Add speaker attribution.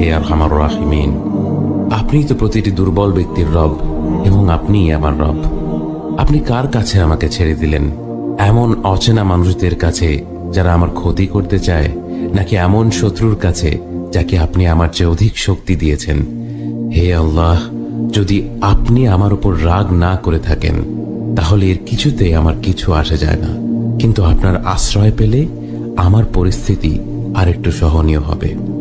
Speaker 1: হে আর রাহিমিন, আপনিই তো প্রতিটি দুর্বল ব্যক্তির রব এবং আপনিই আমার রব। আপনি কার কাছে আমাকে ছেড়ে দিলেন? এমন অচেনা মানুষদের কাছে যারা আমার ক্ষতি করতে চায়, নাকি এমন শত্রুর কাছে যাকে আপনি আমার চেয়ে অধিক শক্তি দিয়েছেন? হে আল্লাহ, যদি আপনি আমার উপর রাগ না করে থাকেন, তাহলে এর কিছুতেই আমার কিছু আসে যায় না। কিন্তু আপনার আশ্রয় পেলে আমার পরিস্থিতি আরেকটু সহনীয় হবে।